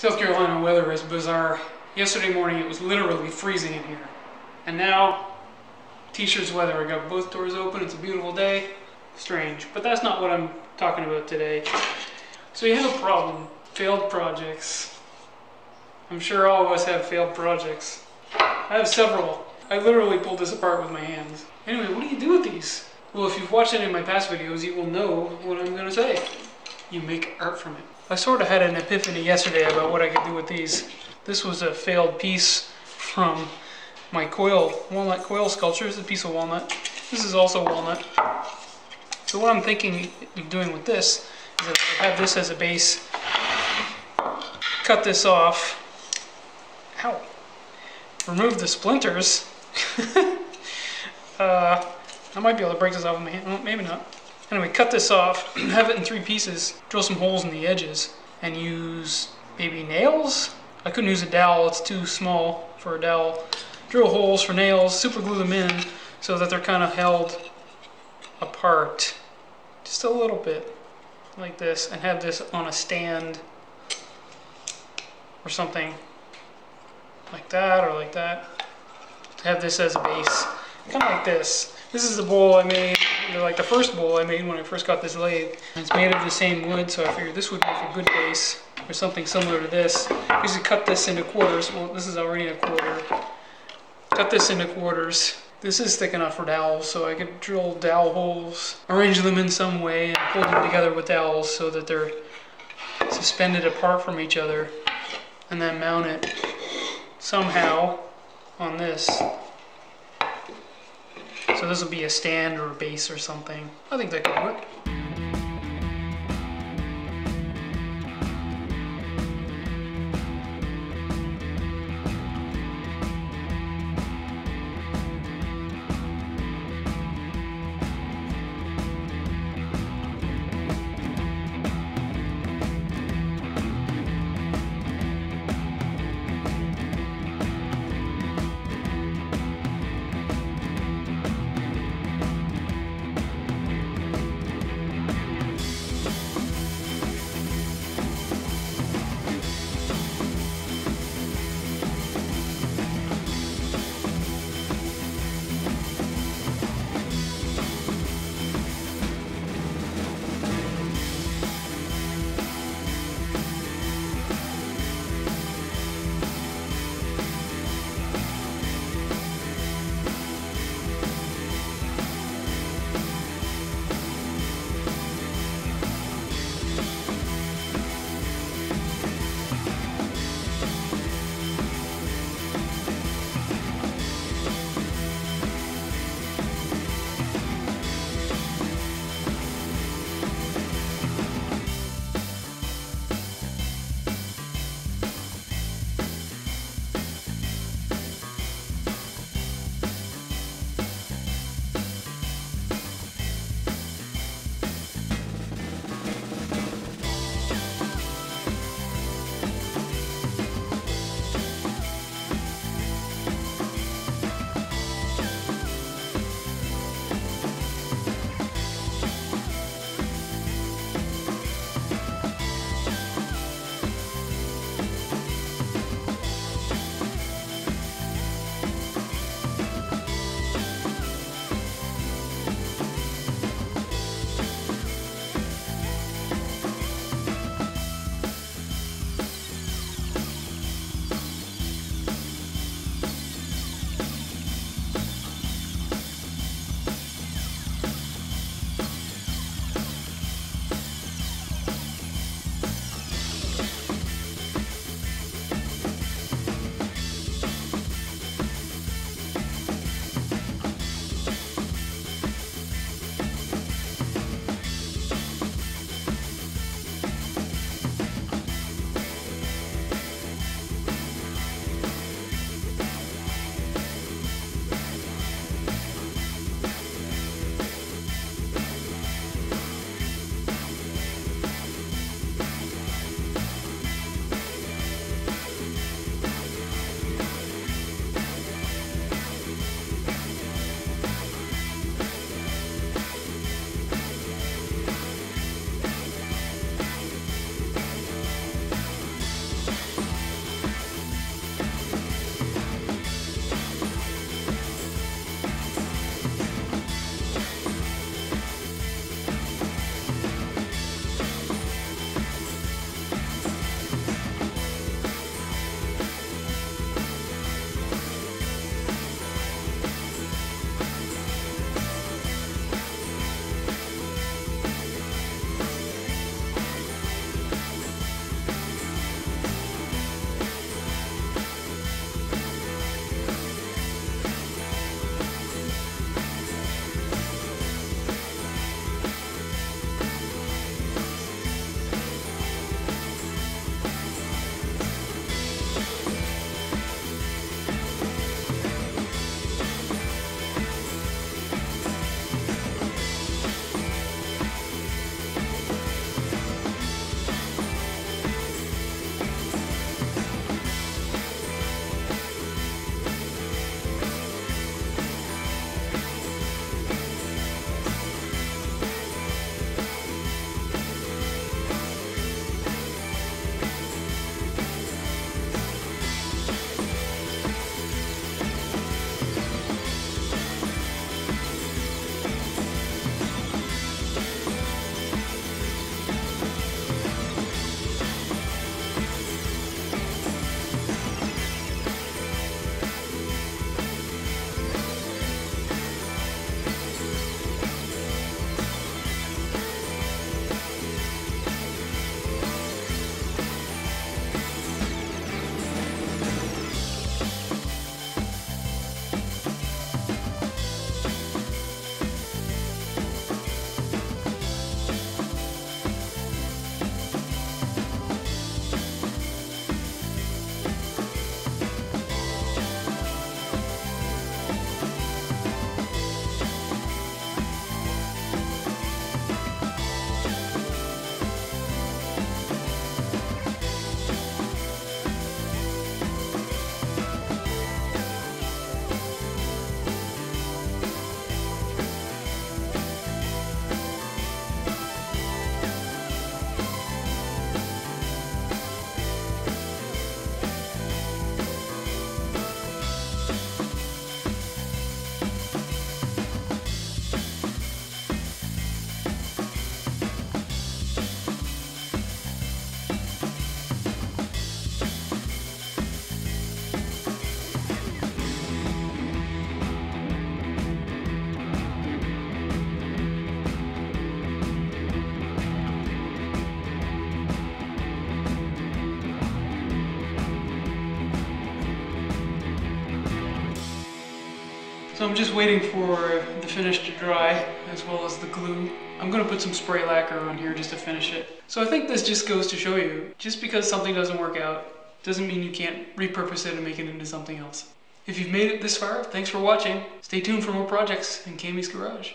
South Carolina weather is bizarre. Yesterday morning it was literally freezing in here. And now, t-shirts weather. I got both doors open, it's a beautiful day. Strange. But that's not what I'm talking about today. So you have a problem. Failed projects. I'm sure all of us have failed projects. I have several. I literally pulled this apart with my hands. Anyway, what do you do with these? Well, if you've watched any of my past videos, you will know what I'm going to say. You make art from it. I sort of had an epiphany yesterday about what I could do with these. This was a failed piece from my coil, walnut coil sculpture. It's a piece of walnut. This is also walnut. So what I'm thinking of doing with this is I have this as a base, cut this off, ow, remove the splinters. uh, I might be able to break this off with my hand, well, maybe not. Anyway, cut this off, have it in three pieces, drill some holes in the edges, and use maybe nails? I couldn't use a dowel, it's too small for a dowel. Drill holes for nails, super glue them in so that they're kind of held apart. Just a little bit, like this, and have this on a stand or something like that or like that. Have this as a base, kind of like this. This is the bowl I made, like the first bowl I made when I first got this lathe. It's made of the same wood, so I figured this would make a good base, or something similar to this. I usually cut this into quarters. Well, this is already a quarter. Cut this into quarters. This is thick enough for dowels, so I could drill dowel holes, arrange them in some way, and hold them together with dowels so that they're suspended apart from each other, and then mount it somehow on this. This will be a stand or a base or something. I think that could work. So I'm just waiting for the finish to dry as well as the glue. I'm gonna put some spray lacquer on here just to finish it. So I think this just goes to show you, just because something doesn't work out, doesn't mean you can't repurpose it and make it into something else. If you've made it this far, thanks for watching. Stay tuned for more projects in Cammie's Garage.